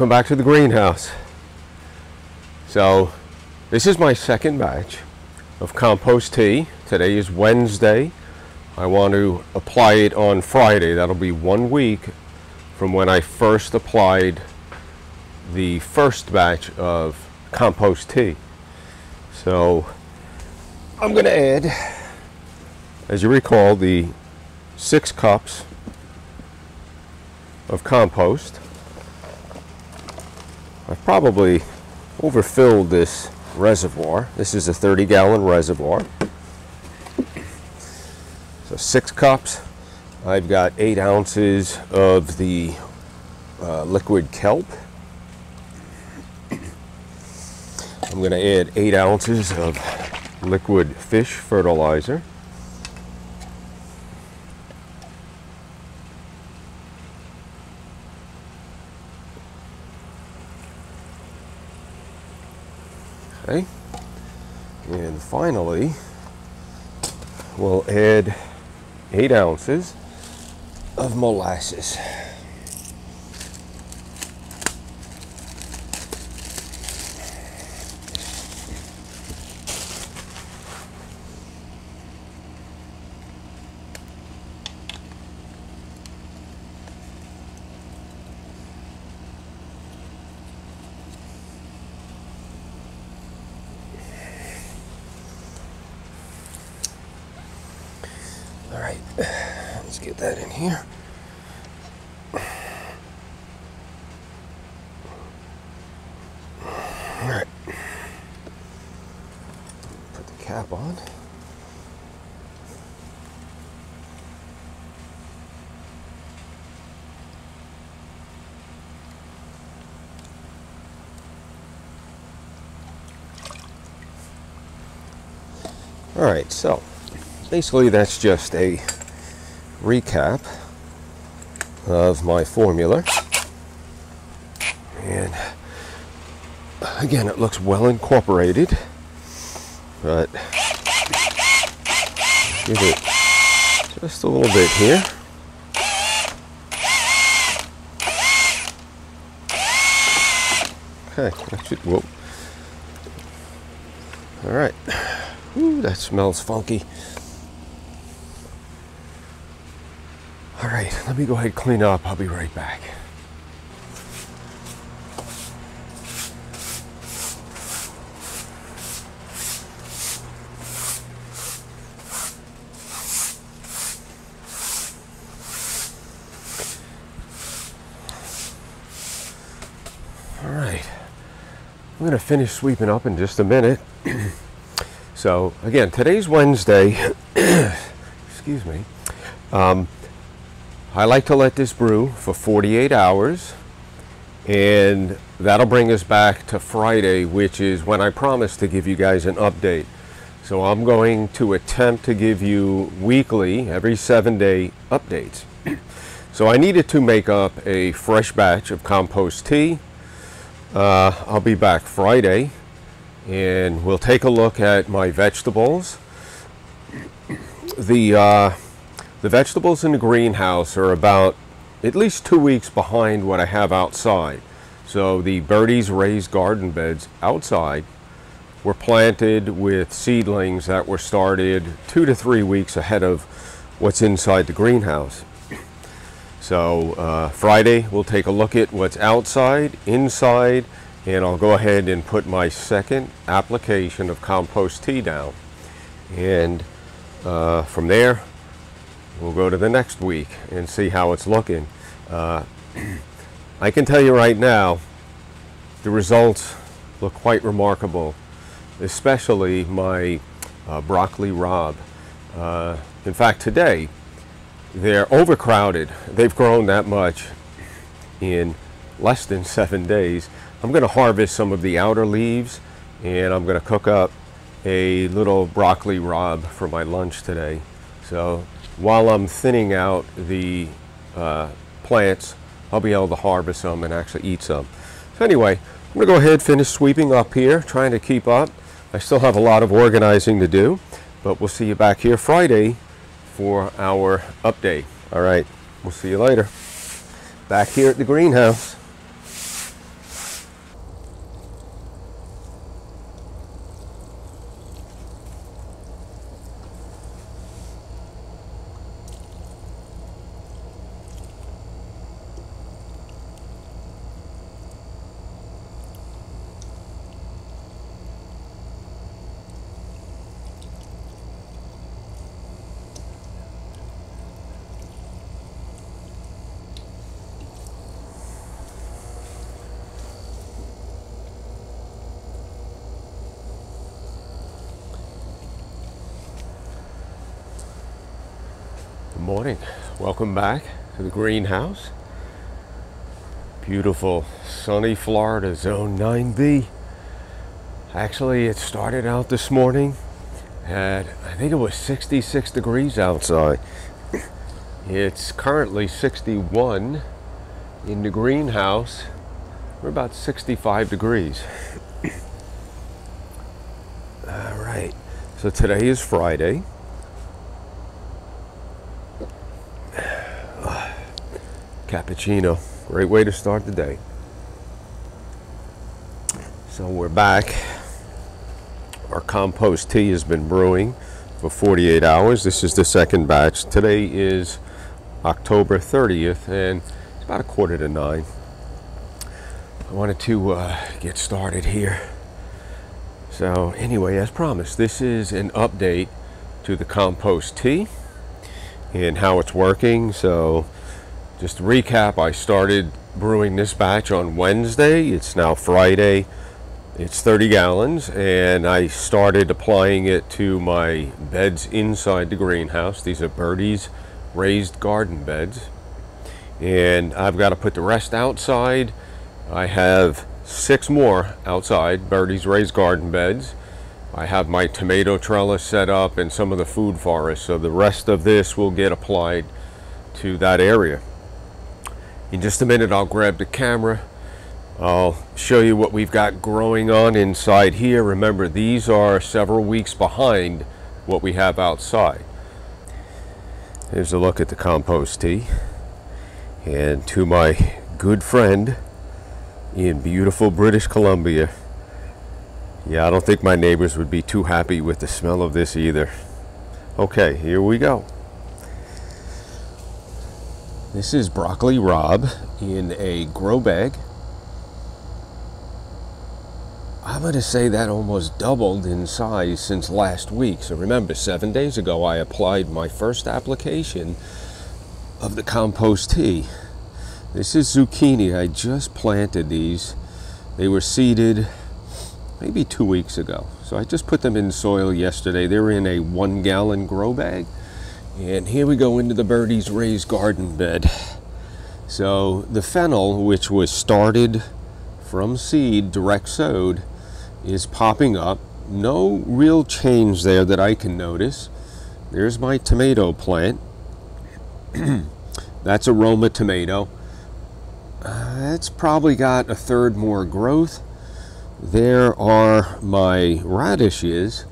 Welcome back to the greenhouse. So, this is my second batch of compost tea. Today is Wednesday. I want to apply it on Friday. That'll be one week from when I first applied the first batch of compost tea. So, I'm going to add, as you recall, the six cups of compost. I've probably overfilled this reservoir. This is a 30 gallon reservoir. So six cups. I've got eight ounces of the uh, liquid kelp. I'm going to add eight ounces of liquid fish fertilizer. Okay. And finally, we'll add eight ounces of molasses. All right, let's get that in here. All right, put the cap on. All right, so basically that's just a recap of my formula. And again it looks well incorporated but give it just a little bit here. Okay that should whoa. All right. Ooh, that smells funky All right, let me go ahead and clean up. I'll be right back. All right, I'm going to finish sweeping up in just a minute. so, again, today's Wednesday. Excuse me. Um, I like to let this brew for 48 hours and that'll bring us back to Friday which is when I promised to give you guys an update. So I'm going to attempt to give you weekly, every seven day updates. so I needed to make up a fresh batch of compost tea. Uh, I'll be back Friday and we'll take a look at my vegetables. The uh, the vegetables in the greenhouse are about at least two weeks behind what I have outside. So the Birdies raised garden beds outside were planted with seedlings that were started two to three weeks ahead of what's inside the greenhouse. So uh, Friday we'll take a look at what's outside, inside, and I'll go ahead and put my second application of compost tea down. And uh, from there we'll go to the next week and see how it's looking. Uh, I can tell you right now, the results look quite remarkable, especially my uh, broccoli rabe. Uh, in fact, today, they're overcrowded. They've grown that much in less than seven days. I'm going to harvest some of the outer leaves and I'm going to cook up a little broccoli rabe for my lunch today. So while I'm thinning out the uh, plants, I'll be able to harvest some and actually eat some. So anyway, I'm to go ahead and finish sweeping up here, trying to keep up. I still have a lot of organizing to do, but we'll see you back here Friday for our update. All right, we'll see you later. back here at the greenhouse. Morning. Welcome back to the greenhouse. Beautiful sunny Florida, zone 9B. Actually, it started out this morning at, I think it was 66 degrees outside. It's currently 61 in the greenhouse. We're about 65 degrees. All right. So today is Friday. Cappuccino. Great way to start the day. So we're back. Our compost tea has been brewing for 48 hours. This is the second batch. Today is October 30th and it's about a quarter to nine. I wanted to uh, get started here. So anyway, as promised, this is an update to the compost tea and how it's working. So just to recap, I started brewing this batch on Wednesday. It's now Friday. It's 30 gallons, and I started applying it to my beds inside the greenhouse. These are Birdie's raised garden beds. And I've got to put the rest outside. I have six more outside, Birdie's raised garden beds. I have my tomato trellis set up and some of the food forest, so the rest of this will get applied to that area. In just a minute, I'll grab the camera. I'll show you what we've got growing on inside here. Remember, these are several weeks behind what we have outside. Here's a look at the compost tea. And to my good friend in beautiful British Columbia. Yeah, I don't think my neighbors would be too happy with the smell of this either. Okay, here we go. This is Broccoli rabe in a grow bag. I'm going to say that almost doubled in size since last week. So remember, seven days ago, I applied my first application of the compost tea. This is zucchini. I just planted these. They were seeded maybe two weeks ago. So I just put them in soil yesterday. They're in a one gallon grow bag. And here we go into the birdie's raised garden bed. So the fennel, which was started from seed, direct sowed, is popping up. No real change there that I can notice. There's my tomato plant. That's a Roma tomato. Uh, it's probably got a third more growth. There are my radishes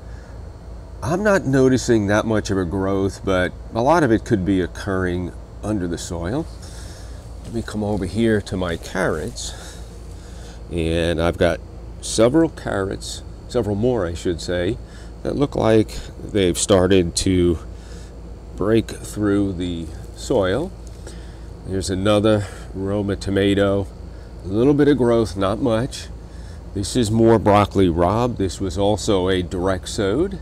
I'm not noticing that much of a growth, but a lot of it could be occurring under the soil. Let me come over here to my carrots. And I've got several carrots, several more I should say, that look like they've started to break through the soil. There's another Roma tomato, a little bit of growth, not much. This is more broccoli rabe. This was also a direct sowed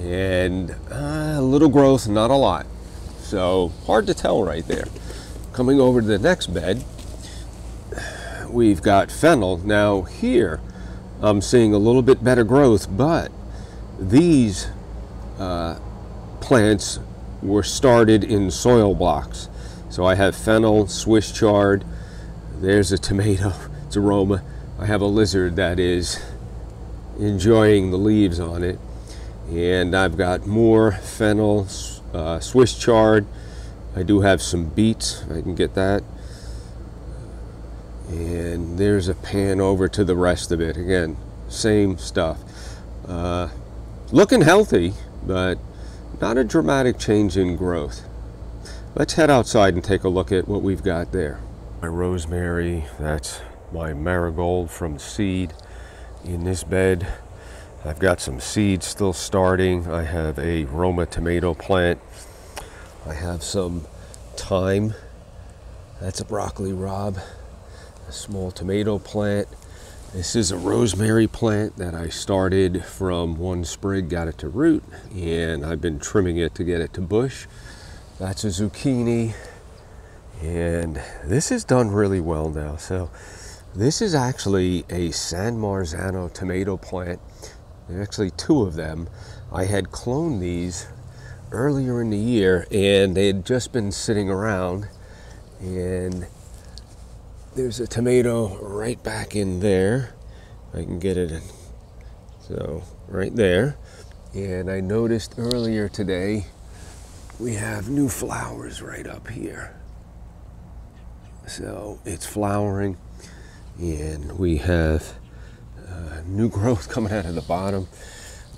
and uh, a little growth, not a lot. So hard to tell right there. Coming over to the next bed, we've got fennel. Now here, I'm seeing a little bit better growth, but these uh, plants were started in soil blocks. So I have fennel, Swiss chard, there's a tomato, it's a Roma. I have a lizard that is enjoying the leaves on it and I've got more fennel, uh, Swiss chard. I do have some beets, I can get that. And there's a pan over to the rest of it. Again, same stuff. Uh, looking healthy, but not a dramatic change in growth. Let's head outside and take a look at what we've got there. My rosemary, that's my marigold from seed in this bed. I've got some seeds still starting. I have a Roma tomato plant. I have some thyme. That's a broccoli rabe. A small tomato plant. This is a rosemary plant that I started from one sprig, got it to root, and I've been trimming it to get it to bush. That's a zucchini, and this is done really well now. So this is actually a San Marzano tomato plant. Actually two of them. I had cloned these earlier in the year, and they had just been sitting around, and there's a tomato right back in there. I can get it in. So, right there. And I noticed earlier today we have new flowers right up here. So, it's flowering, and we have uh, new growth coming out of the bottom.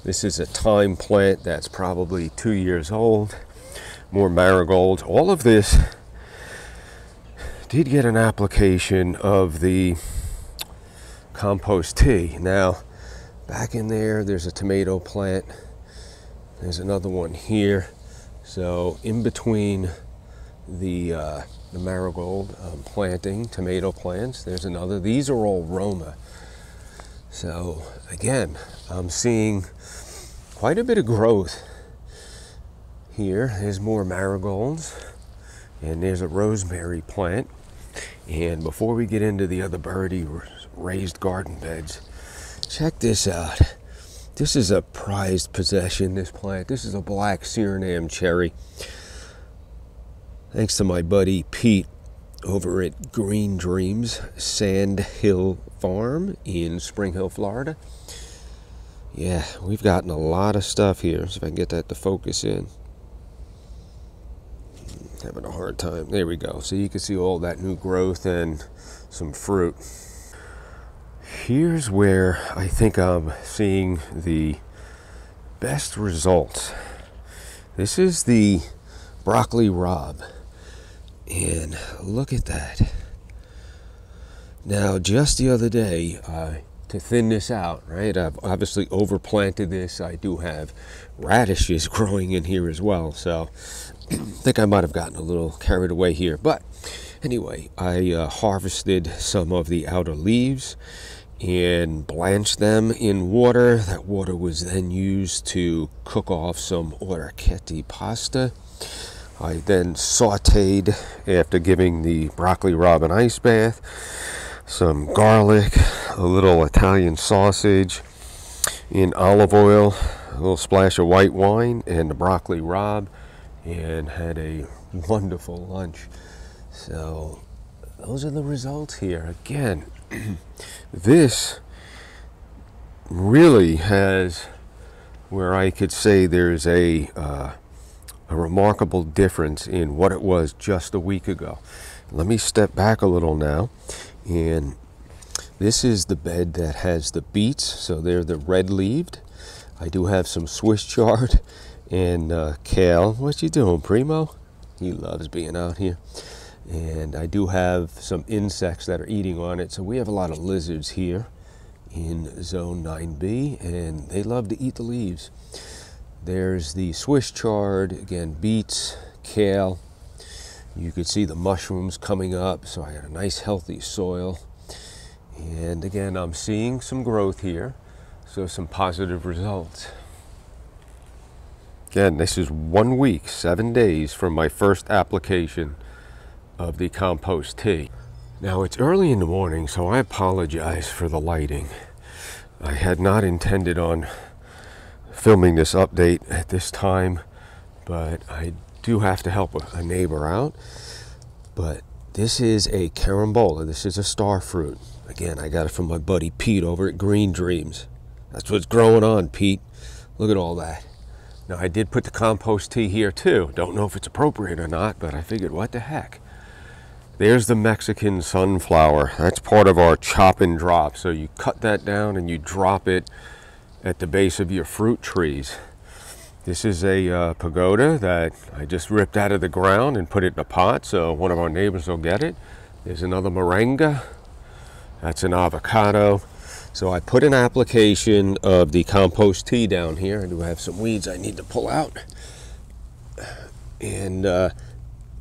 This is a thyme plant that's probably two years old. More marigolds. All of this did get an application of the compost tea. Now, back in there, there's a tomato plant. There's another one here. So, in between the, uh, the marigold um, planting, tomato plants, there's another. These are all Roma. So, again, I'm seeing quite a bit of growth here. There's more marigolds, and there's a rosemary plant. And before we get into the other birdie raised garden beds, check this out. This is a prized possession, this plant. This is a black Suriname cherry. Thanks to my buddy Pete over at Green Dreams Sand Hill Farm in Spring Hill, Florida. Yeah, we've gotten a lot of stuff here. So if I can get that to focus in having a hard time. There we go. So you can see all that new growth and some fruit. Here's where I think I'm seeing the best results. This is the broccoli rabe. And look at that. Now, just the other day, uh, to thin this out, right? I've obviously overplanted this. I do have radishes growing in here as well. So I think I might have gotten a little carried away here. But anyway, I uh, harvested some of the outer leaves and blanched them in water. That water was then used to cook off some orecchiette pasta. I then sauteed after giving the broccoli rabe an ice bath, some garlic, a little Italian sausage in olive oil, a little splash of white wine, and the broccoli rabe and had a wonderful lunch. So, those are the results here. Again, this really has where I could say there's a uh, a remarkable difference in what it was just a week ago. Let me step back a little now, and this is the bed that has the beets, so they're the red leaved. I do have some Swiss chard and uh, Kale, what you doing, Primo? He loves being out here. And I do have some insects that are eating on it. So we have a lot of lizards here in zone 9B, and they love to eat the leaves. There's the Swiss chard, again, beets, kale. You could see the mushrooms coming up, so I got a nice healthy soil. And again, I'm seeing some growth here, so some positive results. Again, this is one week, seven days from my first application of the compost tea. Now it's early in the morning, so I apologize for the lighting. I had not intended on filming this update at this time, but I do have to help a neighbor out. But this is a carambola. This is a star fruit. Again, I got it from my buddy Pete over at Green Dreams. That's what's growing on, Pete. Look at all that. Now I did put the compost tea here too. Don't know if it's appropriate or not, but I figured what the heck. There's the Mexican sunflower. That's part of our chop and drop. So you cut that down and you drop it at the base of your fruit trees. This is a uh, pagoda that I just ripped out of the ground and put it in a pot so one of our neighbors will get it. There's another moringa. That's an avocado. So I put an application of the compost tea down here. I do have some weeds I need to pull out. And uh,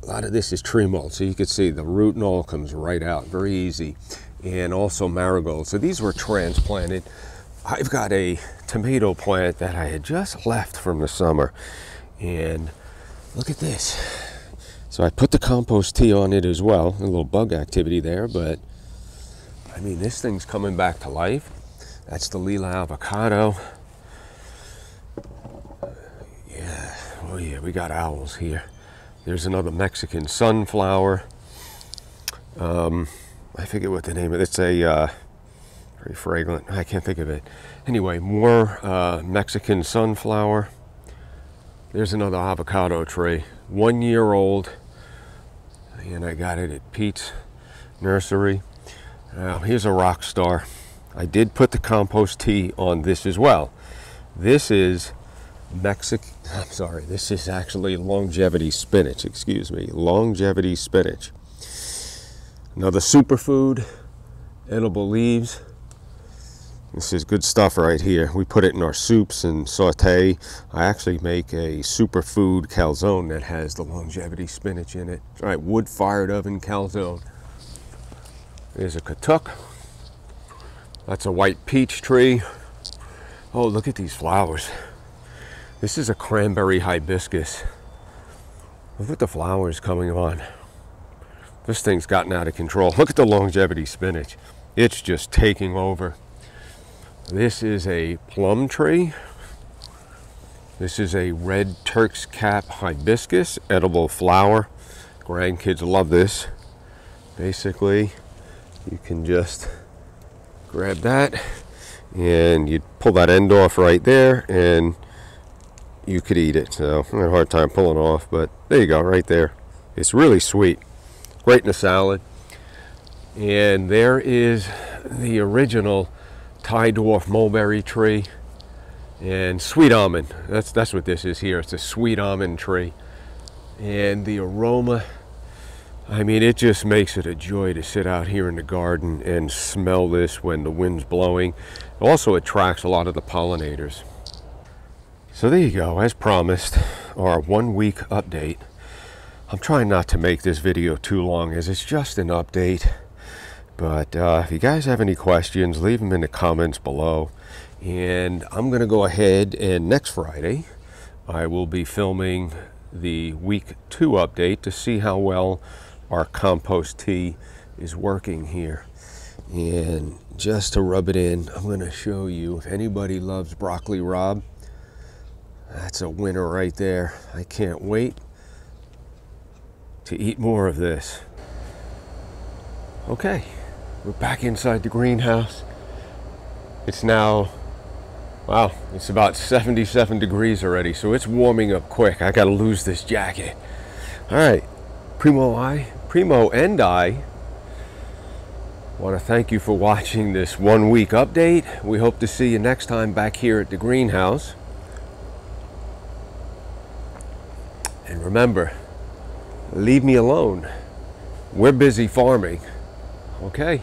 a lot of this is tree mold. So you can see the root and all comes right out. Very easy. And also marigolds. So these were transplanted. I've got a tomato plant that I had just left from the summer. And look at this. So I put the compost tea on it as well. A little bug activity there, but I mean, this thing's coming back to life. That's the Lila avocado. Yeah, oh yeah, we got owls here. There's another Mexican sunflower. Um, I forget what the name of it. It's a uh, very fragrant. I can't think of it. Anyway, more uh, Mexican sunflower. There's another avocado tree, one year old, and I got it at Pete's Nursery. Uh, here's a rock star. I did put the compost tea on this as well. This is Mexican, I'm sorry, this is actually longevity spinach, excuse me, longevity spinach. Another superfood, edible leaves. This is good stuff right here. We put it in our soups and saute. I actually make a superfood calzone that has the longevity spinach in it. All right, wood fired oven calzone. There's a katuk. That's a white peach tree. Oh, look at these flowers. This is a cranberry hibiscus. Look at the flowers coming on. This thing's gotten out of control. Look at the longevity spinach. It's just taking over. This is a plum tree. This is a red Turk's cap hibiscus, edible flower. Grandkids love this. Basically, you can just grab that and you pull that end off right there and you could eat it. So I had a hard time pulling off, but there you go, right there. It's really sweet. Great in a salad. And there is the original Thai dwarf mulberry tree and sweet almond. That's that's what this is here. It's a sweet almond tree. And the aroma, I mean, it just makes it a joy to sit out here in the garden and smell this when the wind's blowing. It also attracts a lot of the pollinators. So there you go, as promised, our one week update. I'm trying not to make this video too long as it's just an update. But uh, if you guys have any questions, leave them in the comments below. And I'm going to go ahead and next Friday, I will be filming the week two update to see how well our compost tea is working here. And just to rub it in, I'm going to show you if anybody loves broccoli rabe, that's a winner right there. I can't wait to eat more of this. Okay. We're back inside the greenhouse. It's now, wow, it's about 77 degrees already, so it's warming up quick. I gotta lose this jacket. All right, Primo I, Primo and I want to thank you for watching this one week update. We hope to see you next time back here at the greenhouse. And remember, leave me alone. We're busy farming. Okay.